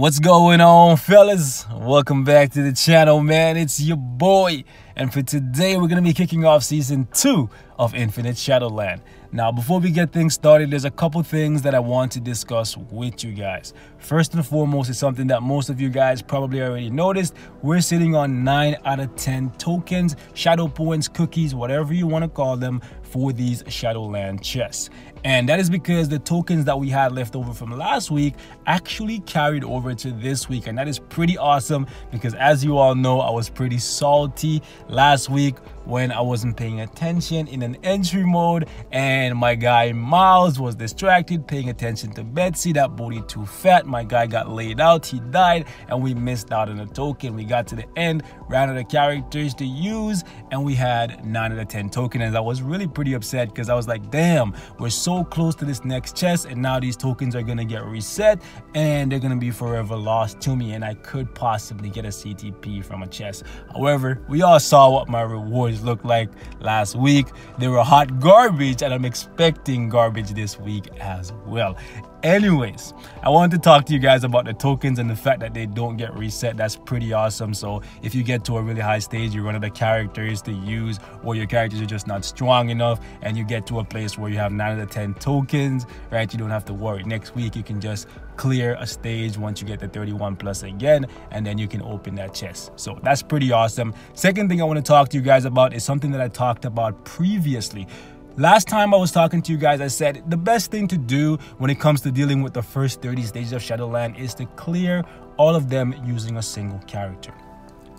What's going on, fellas? Welcome back to the channel, man. It's your boy. And for today, we're going to be kicking off season two of Infinite Shadowland. Now, before we get things started, there's a couple things that I want to discuss with you guys. First and foremost is something that most of you guys probably already noticed. We're sitting on 9 out of 10 tokens, shadow points, cookies, whatever you want to call them, for these Shadowland chests. And that is because the tokens that we had left over from last week actually carried over to this week. And that is pretty awesome because as you all know, I was pretty salty last week when I wasn't paying attention in an entry mode and my guy Miles was distracted paying attention to Betsy, that booty too fat. My guy got laid out, he died, and we missed out on a token. We got to the end, ran out of characters to use, and we had 9 out of 10 tokens. And I was really pretty upset because I was like, damn, we're so close to this next chest, and now these tokens are gonna get reset and they're gonna be forever lost to me, and I could possibly get a CTP from a chest. However, we all saw what my rewards looked like last week. They were hot garbage, and I'm expecting garbage this week as well. Anyways, I wanted to talk to you guys about the tokens and the fact that they don't get reset. That's pretty awesome. So if you get to a really high stage, you're one of the characters to use, or your characters are just not strong enough, and you get to a place where you have 9 out of 10 tokens, right? You don't have to worry. Next week, you can just clear a stage once you get the 31 plus again, and then you can open that chest. So that's pretty awesome. Second thing I want to talk to you guys about is something that I talked about previously. Last time I was talking to you guys, I said the best thing to do when it comes to dealing with the first 30 stages of Shadowland is to clear all of them using a single character.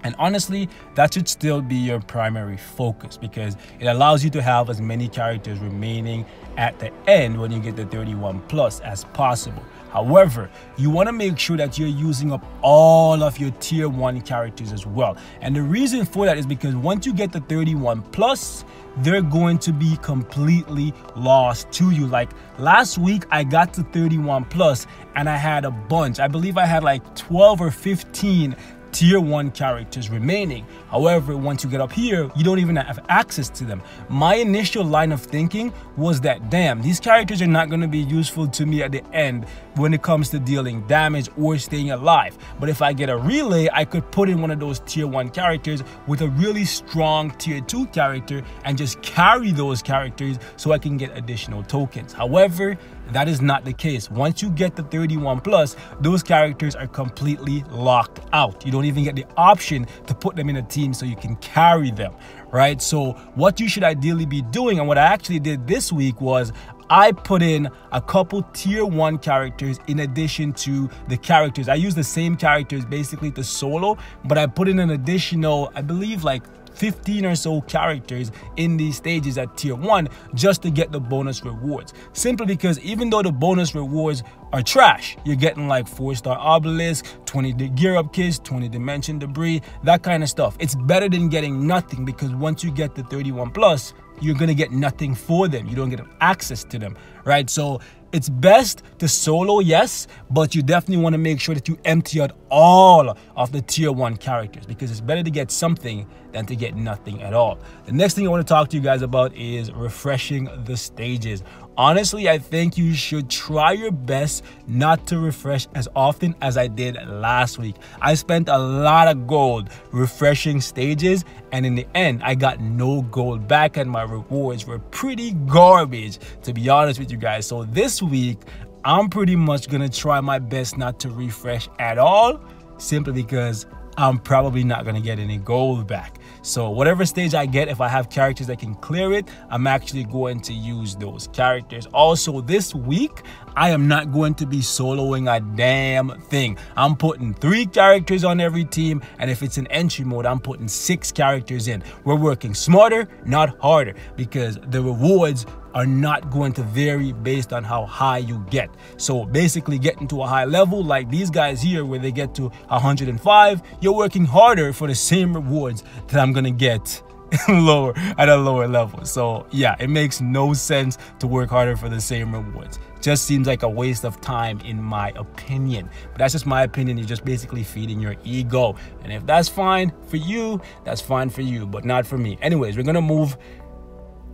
And honestly, that should still be your primary focus because it allows you to have as many characters remaining at the end when you get the 31 plus as possible. However, you want to make sure that you're using up all of your tier 1 characters as well. And the reason for that is because once you get the 31 plus, they're going to be completely lost to you. Like last week, I got to 31 plus and I had a bunch. I believe I had like 12 or 15 tier 1 characters remaining. However, once you get up here, you don't even have access to them. My initial line of thinking was that, damn, these characters are not going to be useful to me at the end when it comes to dealing damage or staying alive. But if I get a relay, I could put in one of those tier 1 characters with a really strong tier 2 character and just carry those characters so I can get additional tokens. However, that is not the case. Once you get the 31 plus, those characters are completely locked out. You don't even get the option to put them in a team so you can carry them, right? So what you should ideally be doing and what I actually did this week was I put in a couple tier one characters in addition to the characters. I use the same characters basically to solo, but I put in an additional, I believe like 15 or so characters in these stages at tier 1 just to get the bonus rewards. Simply because even though the bonus rewards are trash, you're getting like 4-star obelisk, 20 gear up kits, 20 dimension debris, that kind of stuff. It's better than getting nothing because once you get the 31 plus, you're gonna get nothing for them. You don't get access to them, right? So it's best to solo, yes, but you definitely want to make sure that you empty out all of the tier one characters because it's better to get something than to get nothing at all. The next thing I want to talk to you guys about is refreshing the stages. Honestly, I think you should try your best not to refresh as often as I did last week. I spent a lot of gold refreshing stages, and in the end, I got no gold back, and my rewards were pretty garbage, to be honest with you guys. So this week, I'm pretty much gonna try my best not to refresh at all, simply because I'm probably not gonna get any gold back. So whatever stage I get, if I have characters that can clear it, I'm actually going to use those characters. Also this week, I am not going to be soloing a damn thing. I'm putting three characters on every team, and if it's an entry mode, I'm putting six characters in. We're working smarter, not harder, because the rewards are not going to vary based on how high you get. So basically getting to a high level like these guys here where they get to 105, you're working harder for the same rewards that I'm gonna get lower at a lower level. So yeah, it makes no sense to work harder for the same rewards. Just seems like a waste of time in my opinion. But that's just my opinion. You're just basically feeding your ego. And if that's fine for you, that's fine for you, but not for me. Anyways, we're gonna move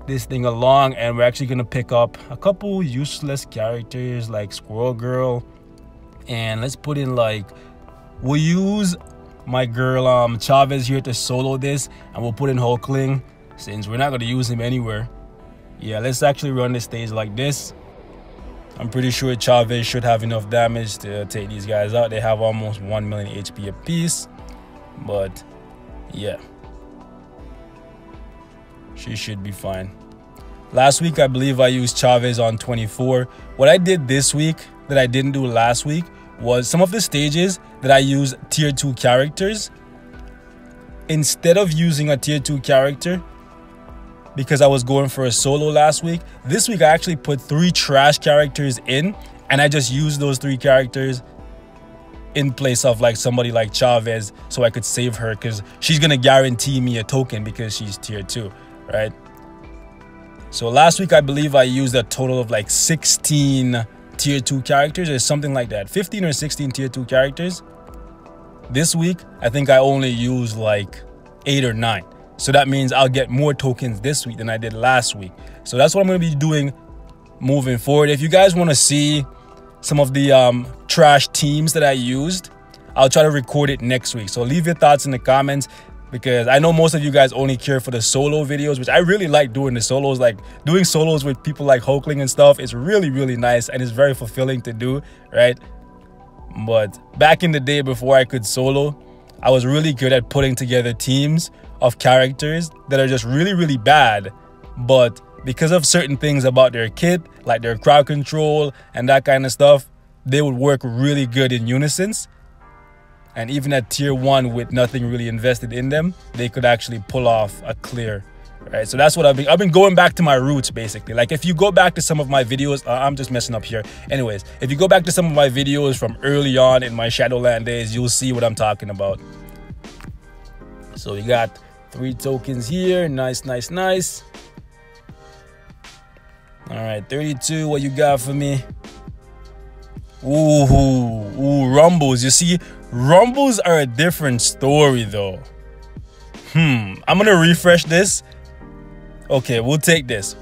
this thing along and we're actually gonna pick up a couple useless characters like Squirrel Girl And let's put in like, we'll use my girl um Chavez here to solo this and we'll put in Hulkling since we're not going to use him anywhere. Yeah, let's actually run the stage like this. I'm pretty sure Chavez should have enough damage to take these guys out. They have almost 1 million HP apiece. But, yeah. She should be fine. Last week, I believe I used Chavez on 24. What I did this week that I didn't do last week was some of the stages that I use tier 2 characters. Instead of using a tier 2 character, because I was going for a solo last week, this week I actually put three trash characters in and I just used those three characters in place of like somebody like Chavez so I could save her because she's going to guarantee me a token because she's tier 2, right? So last week I believe I used a total of like 16 tier 2 characters or something like that. 15 or 16 tier 2 characters. This week I think I only used like 8 or 9. So that means I'll get more tokens this week than I did last week. So that's what I'm going to be doing moving forward. If you guys want to see some of the um, trash teams that I used, I'll try to record it next week. So leave your thoughts in the comments because I know most of you guys only care for the solo videos, which I really like doing the solos. Like doing solos with people like Hulkling and stuff is really, really nice and it's very fulfilling to do, right? But back in the day before I could solo, I was really good at putting together teams of characters that are just really, really bad, but because of certain things about their kit, like their crowd control and that kind of stuff, they would work really good in unison. And even at tier one with nothing really invested in them, they could actually pull off a clear. Right, so that's what I've been. I've been going back to my roots basically. Like if you go back to some of my videos, uh, I'm just messing up here. Anyways, if you go back to some of my videos from early on in my Shadowland days, you'll see what I'm talking about. So we got Three tokens here. Nice, nice, nice. All right, 32. What you got for me? Ooh, ooh, rumbles. You see, rumbles are a different story though. Hmm, I'm gonna refresh this. Okay, we'll take this.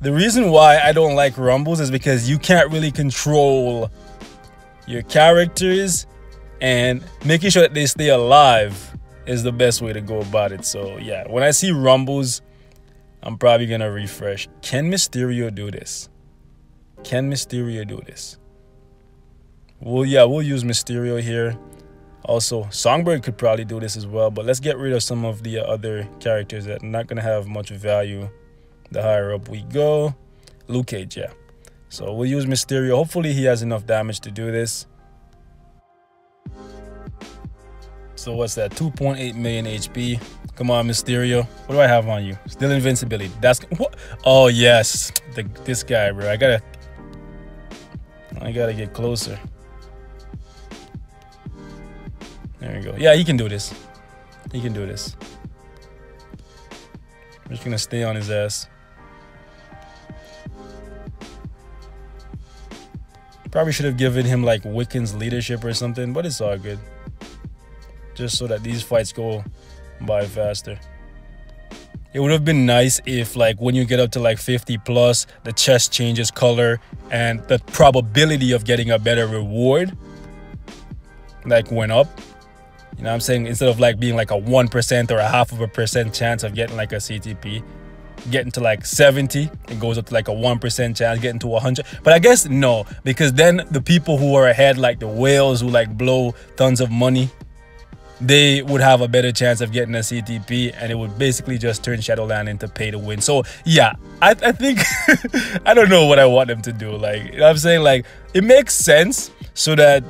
The reason why I don't like rumbles is because you can't really control your characters and making sure that they stay alive is the best way to go about it. So yeah, when I see rumbles, I'm probably gonna refresh. Can Mysterio do this? Can Mysterio do this? Well, yeah, we'll use Mysterio here. Also, Songbird could probably do this as well, but let's get rid of some of the other characters that are not gonna have much value the higher up we go. Luke Cage, yeah. So we'll use Mysterio. Hopefully he has enough damage to do this. So what's that? 2.8 million HP. Come on, Mysterio. What do I have on you? Still invincibility. That's what? Oh yes, the, this guy, bro. I gotta, I gotta get closer. There we go. Yeah, he can do this. He can do this. I'm just gonna stay on his ass. Probably should have given him like Wiccan's leadership or something, but it's all good just so that these fights go by faster. It would have been nice if like when you get up to like 50 plus, the chest changes color and the probability of getting a better reward like went up. You know what I'm saying? Instead of like being like a 1% or a half of a percent chance of getting like a CTP, getting to like 70, it goes up to like a 1% chance getting to 100. But I guess no, because then the people who are ahead, like the whales who like blow tons of money they would have a better chance of getting a CTP and it would basically just turn Shadowland into pay to win. So yeah, I, I think, I don't know what I want them to do. Like, you know what I'm saying? Like, it makes sense so that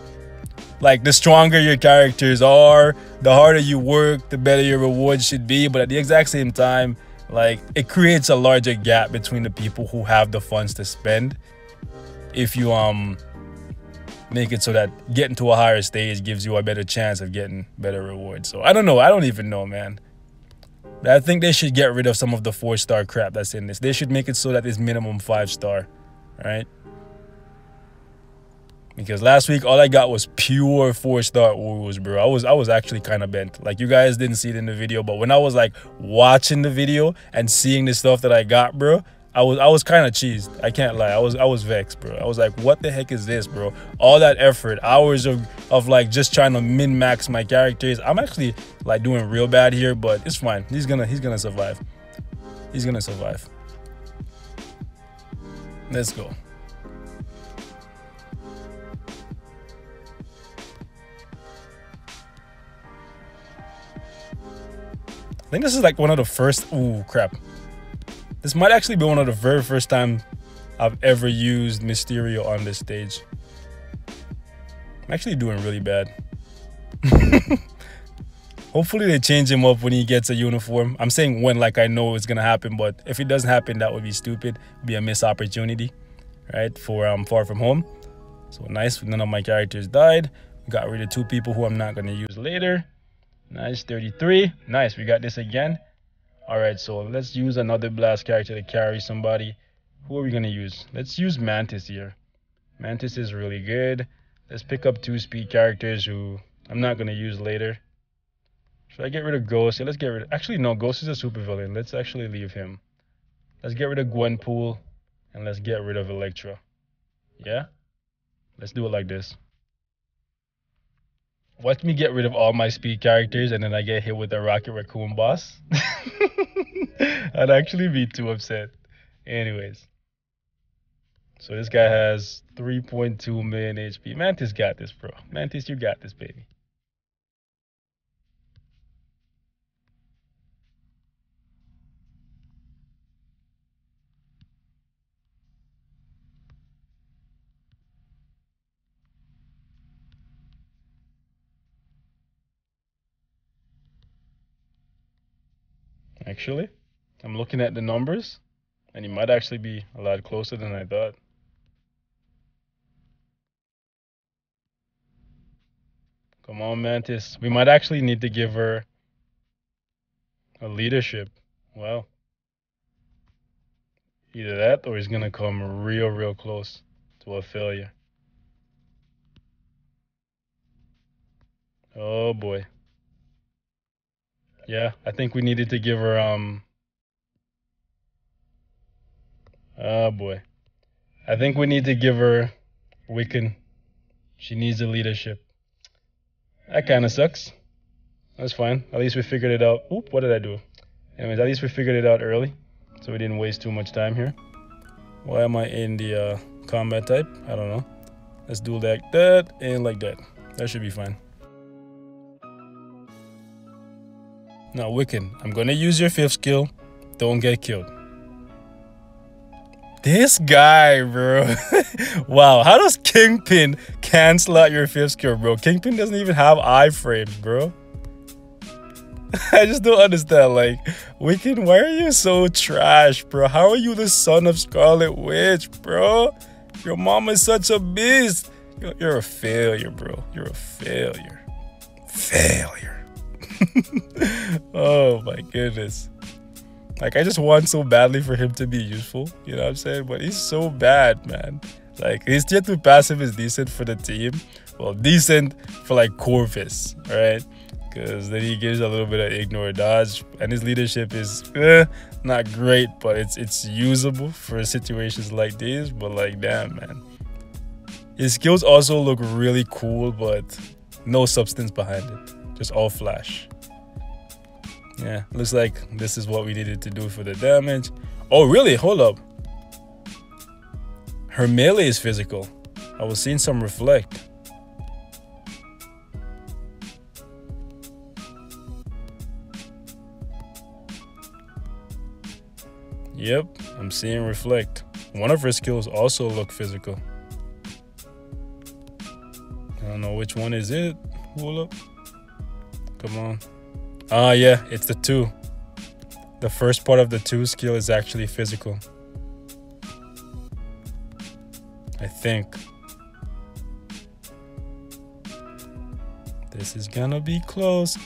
like the stronger your characters are, the harder you work, the better your rewards should be. But at the exact same time, like it creates a larger gap between the people who have the funds to spend. If you um make it so that getting to a higher stage gives you a better chance of getting better rewards. So I don't know. I don't even know, man. I think they should get rid of some of the four star crap that's in this. They should make it so that it's minimum five star, right? Because last week all I got was pure four star Urus, bro. I was I was actually kind of bent. Like you guys didn't see it in the video, but when I was like watching the video and seeing the stuff that I got, bro, I was I was kind of cheesed. I can't lie. I was I was vexed, bro. I was like, what the heck is this, bro? All that effort, hours of of like just trying to min max my characters. I'm actually like doing real bad here, but it's fine. He's gonna he's gonna survive. He's gonna survive. Let's go. Think this is like one of the first. Ooh, crap. This might actually be one of the very first time I've ever used Mysterio on this stage. I'm actually doing really bad. Hopefully they change him up when he gets a uniform. I'm saying when like I know it's gonna happen, but if it doesn't happen, that would be stupid. It'd be a missed opportunity, right? For um Far From Home. So nice, none of my characters died. Got rid of two people who I'm not gonna use later. Nice, 33. Nice, we got this again. All right, so let's use another blast character to carry somebody. Who are we gonna use? Let's use Mantis here. Mantis is really good. Let's pick up two speed characters who I'm not gonna use later. Should I get rid of Ghost? Yeah, let's get rid of... Actually, no, Ghost is a super villain. Let's actually leave him. Let's get rid of Gwenpool. And let's get rid of Elektra. Yeah? Let's do it like this. Watch me get rid of all my speed characters and then I get hit with a Rocket Raccoon boss. I'd actually be too upset. Anyways. So this guy has 3.2 million HP. Mantis got this, bro. Mantis, you got this, baby. Actually, I'm looking at the numbers, and he might actually be a lot closer than I thought. Come on, Mantis. We might actually need to give her a leadership. Well, either that or he's going to come real, real close to a failure. Oh boy. Yeah, I think we needed to give her um Oh boy. I think we need to give her Wiccan. She needs a leadership. That kind of sucks. That's fine. At least we figured it out. Oop, what did I do? Anyways, at least we figured it out early. So we didn't waste too much time here. Why am I in the uh, combat type? I don't know. Let's do like that and like that. That should be fine. Now, Wiccan, I'm gonna use your fifth skill. Don't get killed. This guy, bro. wow, how does Kingpin cancel out your fifth skill, bro? Kingpin doesn't even have iframes, bro. I just don't understand. Like, Wiccan, why are you so trash, bro? How are you the son of Scarlet Witch, bro? Your mom is such a beast. You're a failure, bro. You're a failure. Failure. oh my goodness. Like I just want so badly for him to be useful, you know what I'm saying? But he's so bad, man. Like his tier 2 passive is decent for the team. Well, decent for like Corvus, right? Because then he gives a little bit of ignore dodge, and his leadership is eh, not great, but it's it's usable for situations like these. But like, damn, man, his skills also look really cool, but no substance behind it just all flash yeah looks like this is what we needed to do for the damage oh really hold up her melee is physical i was seeing some reflect Yep, I'm seeing reflect. One of her skills also look physical. I don't know which one is it. Hold up. Come on. Ah, uh, yeah, it's the two. The first part of the two skill is actually physical. I think. This is gonna be close.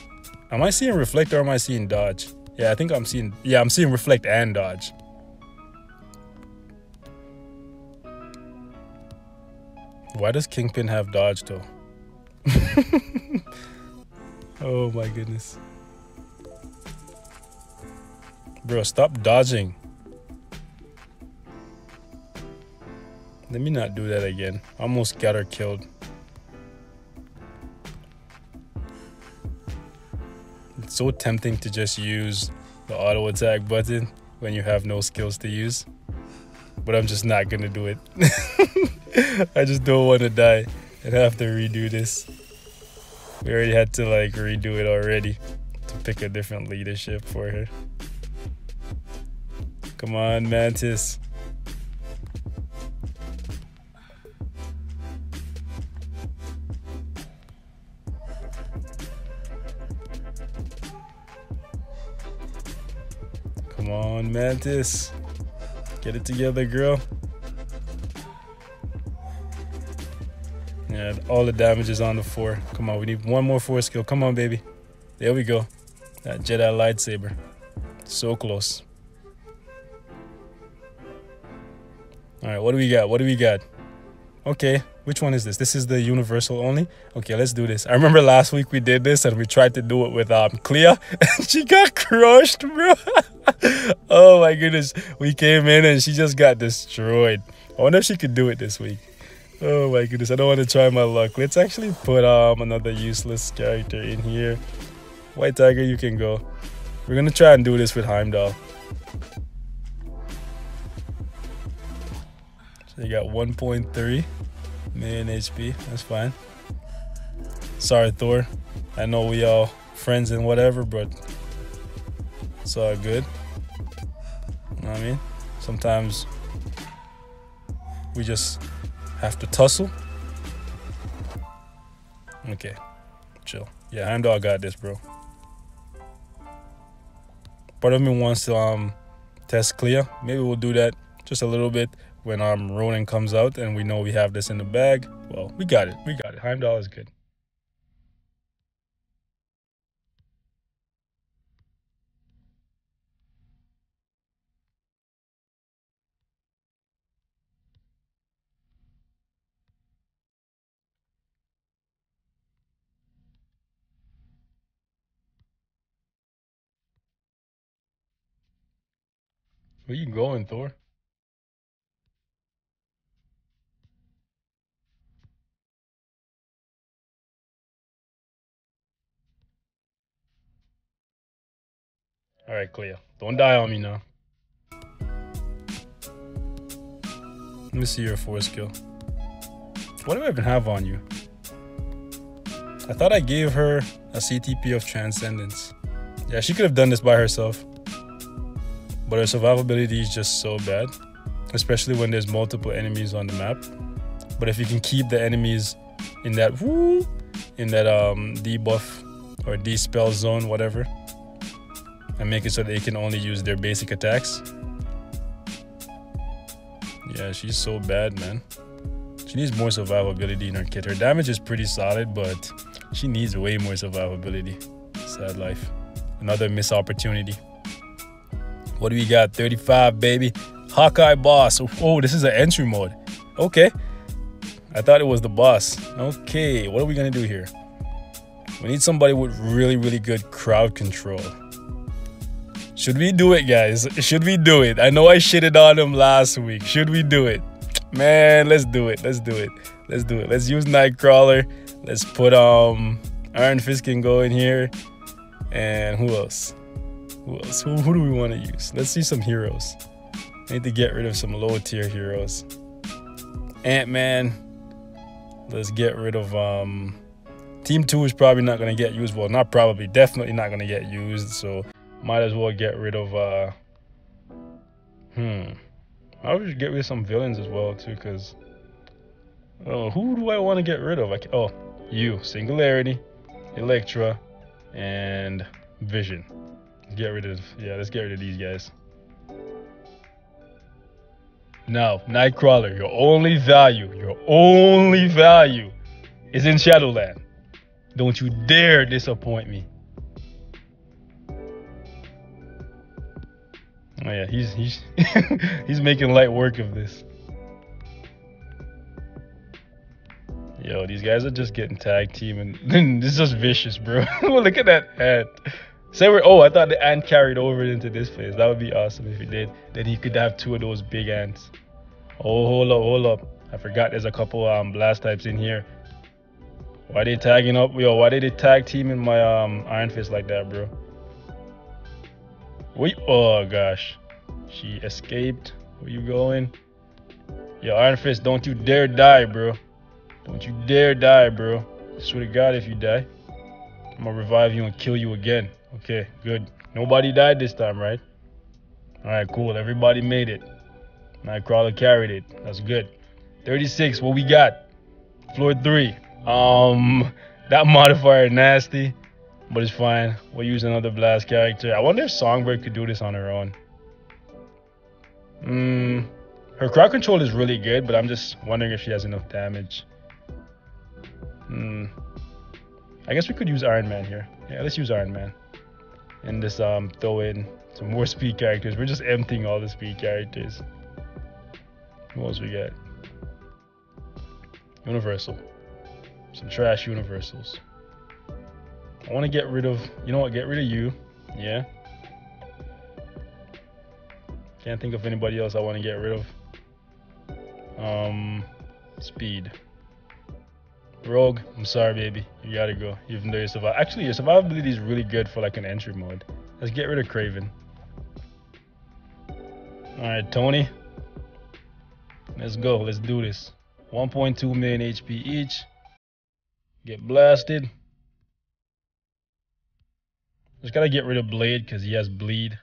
Am I seeing reflect or am I seeing dodge? Yeah, I think I'm seeing, yeah, I'm seeing reflect and dodge. Why does Kingpin have dodge though? Oh my goodness. Bro, stop dodging. Let me not do that again. Almost got her killed. It's so tempting to just use the auto attack button when you have no skills to use. But I'm just not gonna do it. I just don't want to die and have to redo this. We already had to like redo it already to pick a different leadership for her. Come on, Mantis. Come on, Mantis. Get it together, girl. Yeah, all the damage is on the four. Come on, we need one more four skill. Come on, baby. There we go. That Jedi lightsaber. So close. All right, what do we got? What do we got? Okay, which one is this? This is the universal only? Okay, let's do this. I remember last week we did this and we tried to do it with um Clea and she got crushed, bro. oh my goodness. We came in and she just got destroyed. I wonder if she could do it this week. Oh my goodness, I don't want to try my luck. Let's actually put um another useless character in here. White Tiger, you can go. We're gonna try and do this with Heimdall. You got 1.3 million HP. That's fine. Sorry, Thor. I know we all friends and whatever, but it's all good. You know what I mean? Sometimes we just have to tussle. Okay, chill. Yeah, Heimdall got this, bro. Part of me wants to um test Clea. Maybe we'll do that just a little bit when um Ronin comes out and we know we have this in the bag. Well, we got it. We got it. Heimdall is good. Where you going, Thor? All right, Clea. Don't die on me now. Let me see your four skill. What do I even have on you? I thought I gave her a CTP of Transcendence. Yeah, she could have done this by herself. But her survivability is just so bad, especially when there's multiple enemies on the map. But if you can keep the enemies in that woo, in that um debuff or dispel zone, whatever, and make it so they can only use their basic attacks. Yeah, she's so bad, man. She needs more survivability in her kit. Her damage is pretty solid, but she needs way more survivability. Sad life. Another missed opportunity. What do we got? 35, baby. Hawkeye boss. Oh, this is an entry mode. Okay. I thought it was the boss. Okay, what are we gonna do here? We need somebody with really, really good crowd control. Should we do it, guys? Should we do it? I know I shitted on him last week. Should we do it? Man, let's do it. Let's do it. Let's do it. Let's use Nightcrawler. Let's put um Iron Fist can go in here. And who else? Who else? Who, who do we want to use? Let's see some heroes. I need to get rid of some low tier heroes. Ant-Man. Let's get rid of um Team 2 is probably not gonna get used. Well, not probably, definitely not gonna get used. So might as well get rid of uh hmm. I would get rid of some villains as well too because oh who do i want to get rid of? Like oh you singularity Elektra and vision. Get rid of yeah let's get rid of these guys. Now nightcrawler your only value your only value is in shadowland. Don't you dare disappoint me Oh yeah, he's he's he's making light work of this. Yo, these guys are just getting tag team and this is just vicious, bro. Look at that ant. Say we're oh, I thought the ant carried over into this place. That would be awesome if he did. Then he could have two of those big ants. Oh, hold up, hold up. I forgot there's a couple um, blast types in here. Why they tagging up? Yo, why did they tag team in my um, Iron Fist like that, bro? Wait, oh gosh. She escaped. Where you going? Yo, Iron Fist, don't you dare die, bro. Don't you dare die, bro. Swear to God, if you die, I'm gonna revive you and kill you again. Okay, good. Nobody died this time, right? Alright, cool. Everybody made it. Nightcrawler carried it. That's good. 36, what we got? Floor 3. Um, that modifier nasty, but it's fine. We'll use another blast character. I wonder if Songbird could do this on her own. Hmm. Her crowd control is really good, but I'm just wondering if she has enough damage. Hmm. I guess we could use Iron Man here. Yeah, let's use Iron Man. And just um throw in some more speed characters. We're just emptying all the speed characters. What else we got? Universal. Some trash universals. I want to get rid of, you know what, get rid of you. Yeah. Can't think of anybody else I want to get rid of. Um, speed. Rogue, I'm sorry, baby. You gotta go. Even though your survival, actually, your survivability is really good for like an entry mode. Let's get rid of Kraven. All right, Tony. Let's go. Let's do this. 1.2 million HP each. Get blasted. Just gotta get rid of Blade because he has bleed.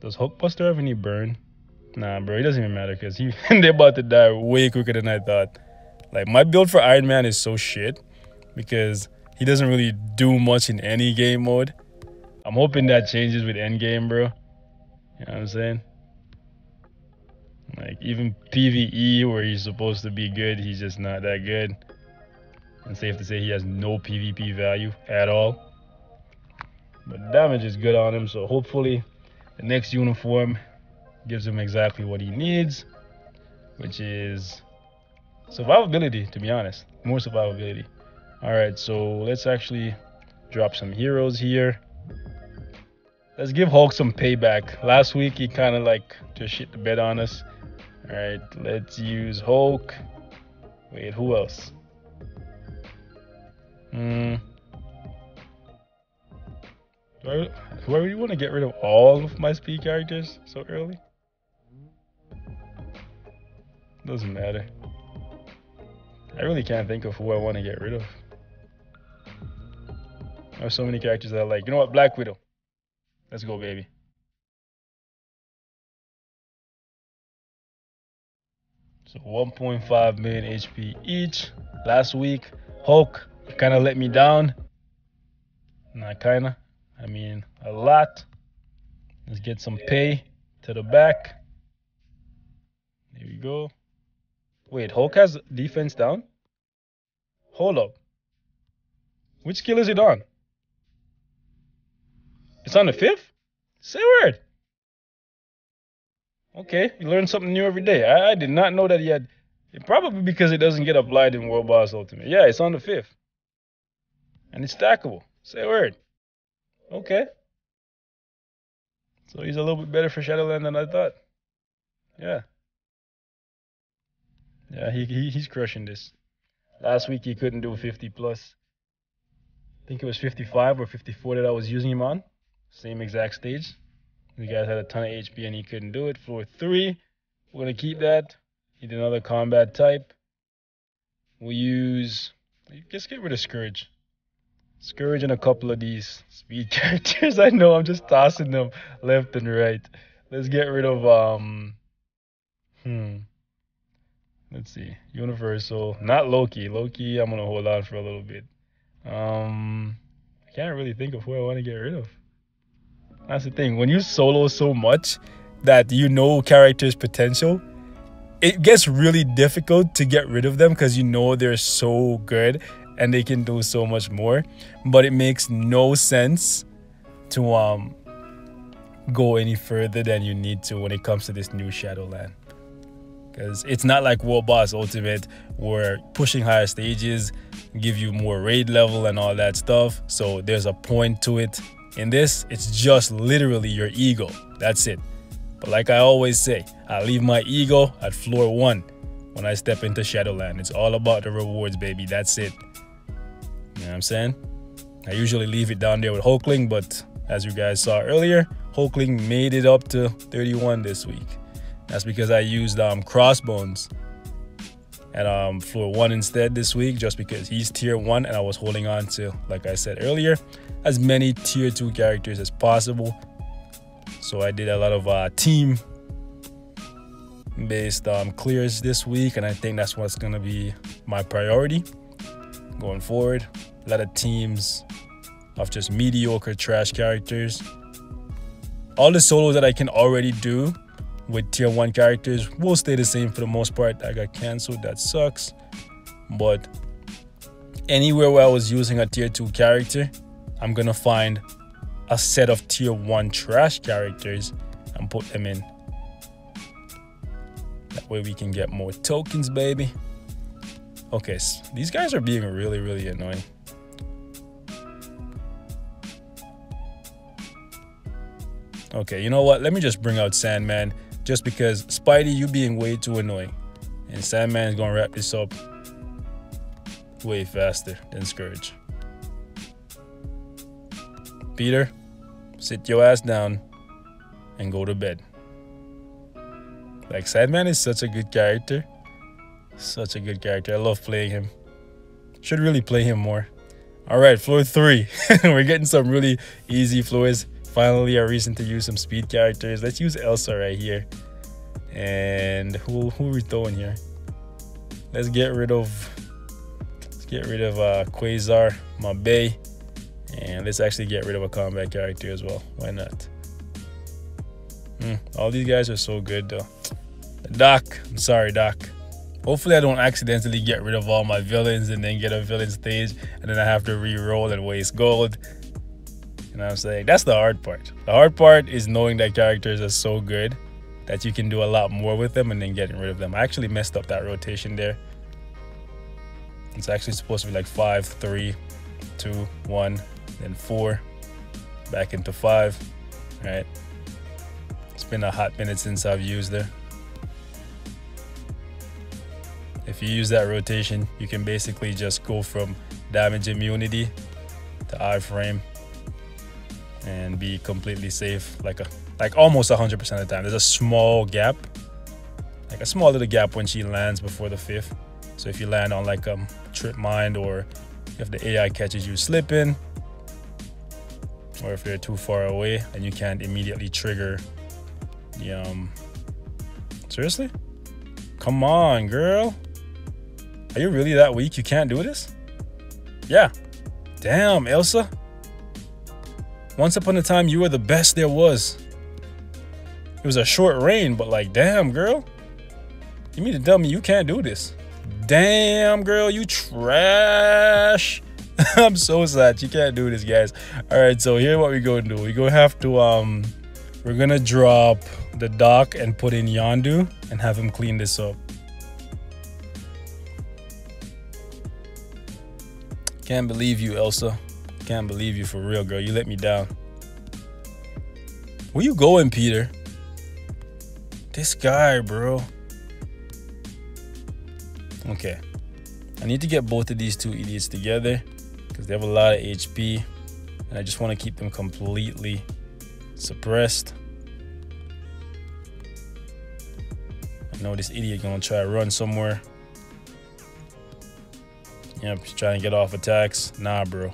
Does Hulkbuster have any burn? Nah, bro, it doesn't even matter because he they're about to die way quicker than I thought. Like my build for Iron Man is so shit because he doesn't really do much in any game mode. I'm hoping that changes with endgame, bro. You know what I'm saying? Like even PvE where he's supposed to be good, he's just not that good. And safe to say he has no PvP value at all. But damage is good on him, so hopefully the next uniform gives him exactly what he needs, which is survivability, to be honest. More survivability. All right, so let's actually drop some heroes here. Let's give Hulk some payback. Last week he kind of like just shit the bed on us. All right, let's use Hulk. Wait, who else? Hmm. Do I, do I really want to get rid of all of my speed characters so early? Doesn't matter. I really can't think of who I want to get rid of. There's so many characters that I like. You know what? Black Widow. Let's go, baby. So 1.5 million HP each. Last week, Hulk kind of let me down. Not kinda. I mean, a lot. Let's get some pay to the back. There we go. Wait, Hulk has defense down? Hold up. Which skill is it on? It's on the fifth? Say word. Okay, you learn something new every day. I, I did not know that he had. Probably because it doesn't get applied in World Boss Ultimate. Yeah, it's on the fifth. And it's stackable. Say a word. Okay. So he's a little bit better for Shadowland than I thought. Yeah. Yeah, he, he he's crushing this. Last week he couldn't do 50 plus. I think it was 55 or 54 that I was using him on. Same exact stage. The guys had a ton of HP and he couldn't do it. Floor three, we're gonna keep that. Need another combat type. We'll use, let's get rid of Scourge. Scourge and a couple of these speed characters. I know I'm just tossing them left and right. Let's get rid of um hmm. Let's see. Universal. Not Loki. Loki I'm gonna hold on for a little bit. Um I can't really think of who I want to get rid of. That's the thing. When you solo so much that you know characters' potential, it gets really difficult to get rid of them because you know they're so good and they can do so much more. But it makes no sense to um go any further than you need to when it comes to this new Shadowland. Because it's not like World Boss Ultimate where pushing higher stages give you more raid level and all that stuff. So there's a point to it In this, it's just literally your ego. That's it. But like I always say, I leave my ego at floor one when I step into Shadowland. It's all about the rewards, baby. That's it. You know what I'm saying? I usually leave it down there with Hulkling, but as you guys saw earlier, Hulkling made it up to 31 this week. That's because I used um, Crossbones at um, floor one instead this week, just because he's tier one and I was holding on to, like I said earlier, as many tier two characters as possible. So I did a lot of uh, team based um, clears this week, and I think that's what's gonna be my priority going forward. A lot of teams of just mediocre trash characters. All the solos that I can already do with tier 1 characters will stay the same for the most part. I got cancelled, that sucks. But anywhere where I was using a tier 2 character, I'm gonna find a set of tier 1 trash characters and put them in. That way we can get more tokens, baby. Okay, so these guys are being really, really annoying. Okay, you know what? Let me just bring out Sandman just because Spidey, you being way too annoying. And Sandman is gonna wrap this up way faster than Scourge. Peter, sit your ass down and go to bed. Like Sandman is such a good character. Such a good character. I love playing him. Should really play him more. All right, floor three. We're getting some really easy floors. Finally, a reason to use some speed characters. Let's use Elsa right here. And who who we throwing here? Let's get rid of let's get rid of uh Quasar, Mabe. And let's actually get rid of a combat character as well. Why not? Mm, all these guys are so good though. Doc, I'm sorry, Doc. Hopefully I don't accidentally get rid of all my villains and then get a villain stage and then I have to re-roll and waste gold. Know what I'm saying? That's the hard part. The hard part is knowing that characters are so good that you can do a lot more with them and then getting rid of them. I actually messed up that rotation there. It's actually supposed to be like five, three, two, one, then four, back into five. Right. It's been a hot minute since I've used her. If you use that rotation, you can basically just go from damage immunity to iframe and be completely safe like a like almost 100% of the time. There's a small gap like a small little gap when she lands before the fifth. So if you land on like um trip mind or if the ai catches you slipping or if you're too far away and you can't immediately trigger the um seriously? Come on girl. Are you really that weak? You can't do this? Yeah. Damn elsa once upon a time, you were the best there was. It was a short reign, but like, damn, girl. You mean to tell me you can't do this? Damn, girl, you trash. I'm so sad. You can't do this, guys. All right, so here's what we're going to do. We're going to have to, um, we're going to drop the Doc and put in Yondu and have him clean this up. Can't believe you, Elsa can't believe you for real, girl. You let me down. Where you going, Peter? This guy, bro. Okay. I need to get both of these two idiots together because they have a lot of HP and I just want to keep them completely suppressed. I know this idiot gonna try to run somewhere. Yep, he's trying to get off attacks. Nah, bro.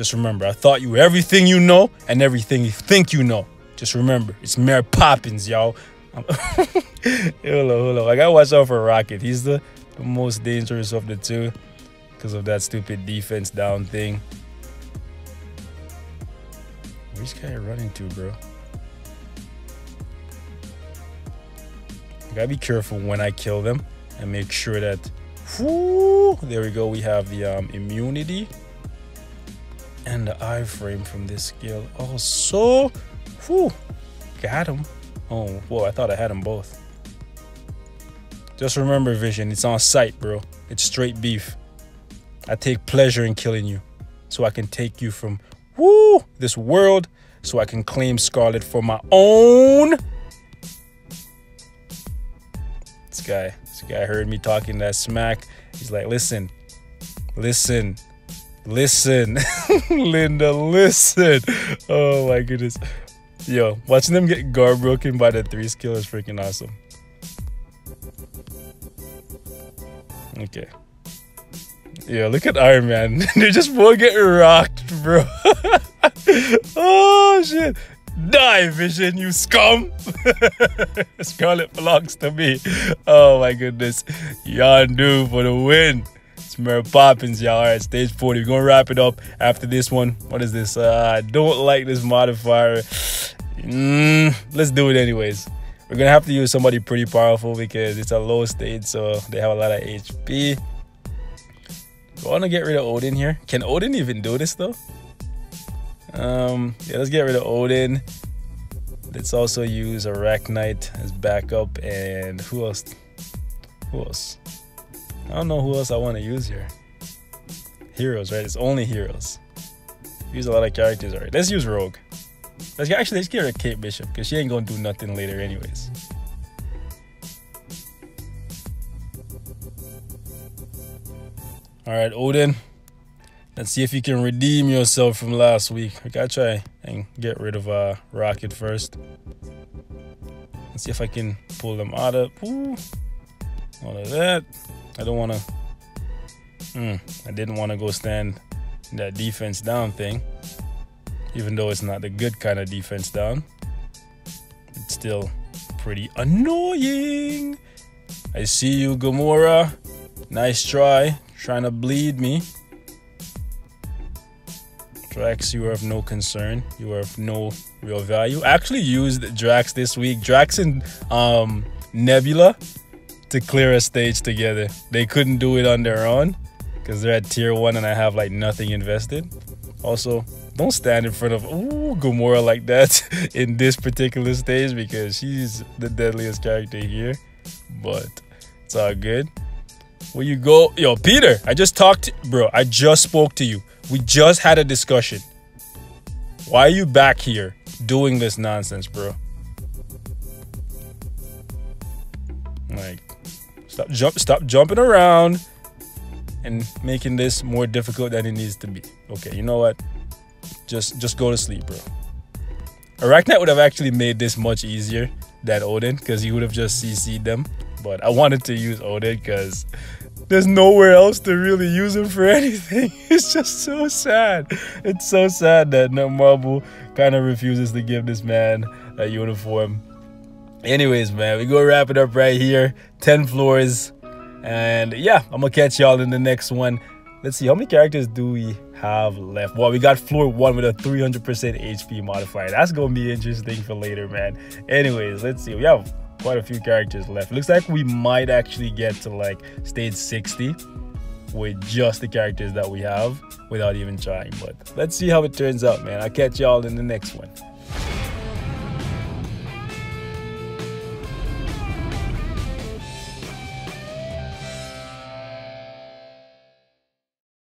Just remember, I thought you were everything you know and everything you think you know. Just remember, it's Mary Poppins, y'all. on, hold. I gotta watch out for Rocket. He's the, the most dangerous of the two because of that stupid defense down thing. Where's guy running to, bro? I gotta be careful when I kill them and make sure that. Whoo, there we go. We have the um, immunity and the iframe from this skill. Oh, so, whew, got him. Oh, whoa, I thought I had them both. Just remember, Vision, it's on sight, bro. It's straight beef. I take pleasure in killing you so I can take you from woo, this world so I can claim Scarlet for my own. This guy, this guy heard me talking that smack. He's like, listen, listen, listen, Linda, listen. Oh my goodness. Yo, watching them get guard broken by the three skill is freaking awesome. Okay. Yeah, look at Iron Man. They're just both get rocked, bro. oh shit. Die, Vision, you scum! Scarlet belongs to me. Oh my goodness. Yondu for the win. Mary Poppins, y'all. Alright, stage 40. We're gonna wrap it up after this one. What is this? Uh, I don't like this modifier. Mm, let's do it anyways. We're gonna have to use somebody pretty powerful because it's a low stage, so they have a lot of HP. To get rid of Odin here. Can Odin even do this though? Um, yeah, let's get rid of Odin. Let's also use Arachknight as backup. And who else? Who else? I don't know who else I want to use here. Heroes, right? It's only heroes. Use a lot of characters already. Let's use Rogue. Let's get, actually let's get of Kate Bishop because she ain't gonna do nothing later anyways. All right, Odin. Let's see if you can redeem yourself from last week. I gotta try and get rid of uh, Rocket first. Let's see if I can pull them out of ooh, all of that. I don't wanna. Mm, I didn't want to go stand that defense down thing, even though it's not the good kind of defense down. It's still pretty annoying. I see you, Gamora. Nice try trying to bleed me. Drax, you are of no concern. You are of no real value. I actually used Drax this week. Drax and um, Nebula to clear a stage together. They couldn't do it on their own because they're at tier one and I have like nothing invested. Also, don't stand in front of ooh, Gamora like that in this particular stage because she's the deadliest character here. But it's all good. Where you go, yo, Peter, I just talked, to, bro. I just spoke to you. We just had a discussion. Why are you back here doing this nonsense, bro? Like, stop jump, stop jumping around and making this more difficult than it needs to be. Okay, you know what? Just, just go to sleep, bro. Arachknight would have actually made this much easier than Odin because he would have just CC'd them. But I wanted to use Odin because there's nowhere else to really use him for anything. It's just so sad. It's so sad that Marvel kind of refuses to give this man a uniform. Anyways, man, we go wrap it up right here. 10 floors. And yeah, I'm gonna catch y'all in the next one. Let's see, how many characters do we have left? Well, we got floor one with a 300% HP modifier. That's gonna be interesting for later, man. Anyways, let's see. We have quite a few characters left. Looks like we might actually get to like stage 60 with just the characters that we have without even trying. But let's see how it turns out, man. I'll catch y'all in the next one.